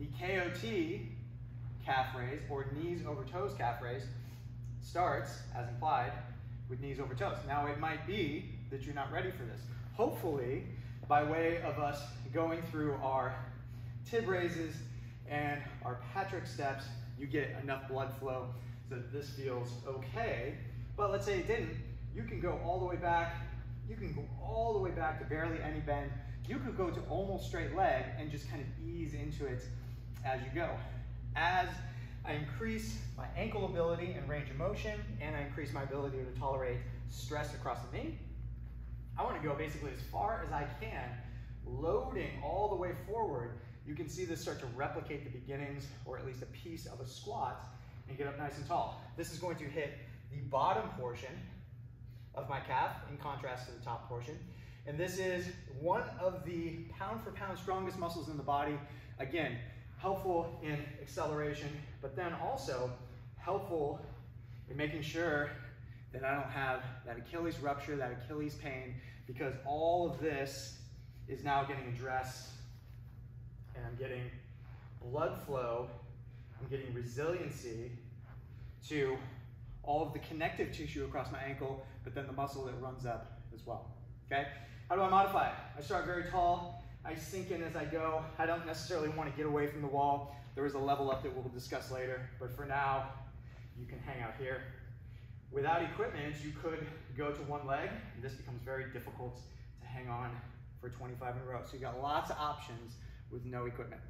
The KOT calf raise or knees over toes calf raise starts, as implied, with knees over toes. Now it might be that you're not ready for this. Hopefully, by way of us going through our tib raises and our Patrick steps, you get enough blood flow so that this feels okay. But let's say it didn't, you can go all the way back, you can go all the way back to barely any bend. You could go to almost straight leg and just kind of ease into it as you go. As I increase my ankle ability and range of motion, and I increase my ability to tolerate stress across the knee, I want to go basically as far as I can, loading all the way forward. You can see this start to replicate the beginnings, or at least a piece of a squat, and get up nice and tall. This is going to hit the bottom portion of my calf in contrast to the top portion. And this is one of the pound for pound strongest muscles in the body. Again, helpful in acceleration, but then also helpful in making sure that I don't have that Achilles rupture, that Achilles pain, because all of this is now getting addressed and I'm getting blood flow, I'm getting resiliency to all of the connective tissue across my ankle, but then the muscle that runs up as well, okay? How do I modify? it? I start very tall, I sink in as I go. I don't necessarily want to get away from the wall. There is a level up that we'll discuss later, but for now, you can hang out here. Without equipment, you could go to one leg, and this becomes very difficult to hang on for 25 in a row. So you've got lots of options with no equipment.